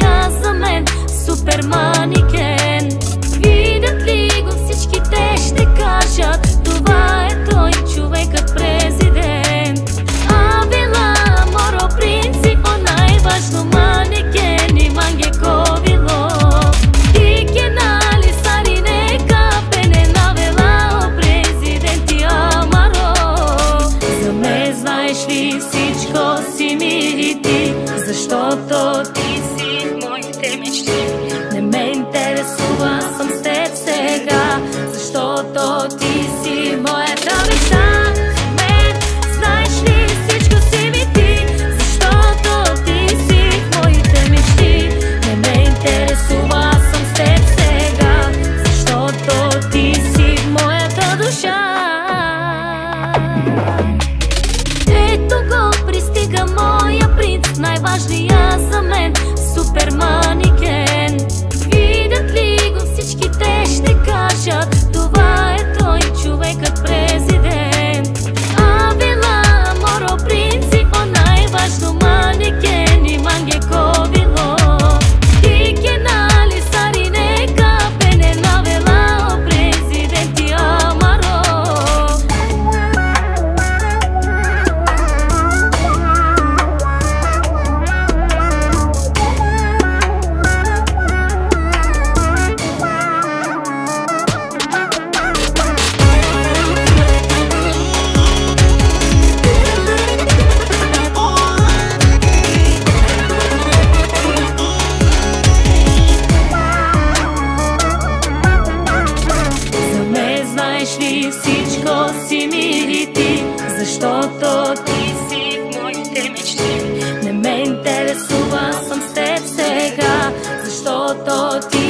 ја за мен Супер маникен Видат ли го всичките ще кажат Това е тој човекот президент Авела Моро принципо најважно манекен и манге ковило И нали сари нека пене навела о президенти Амаро. За ме знаеш ли всичко си ми ти Защото ти си ti. всичко си мили ти, защото ти си в моите мечти. Не ме интересува съм с теб сега, защото ти